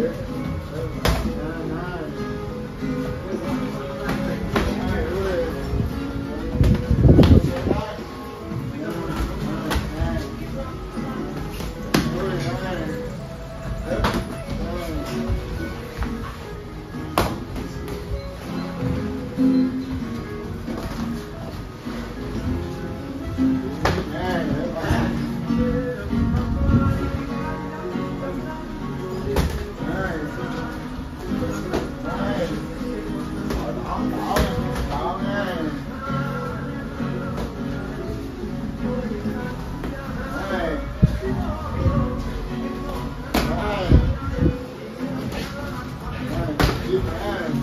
Thank you. Amen